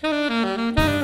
Música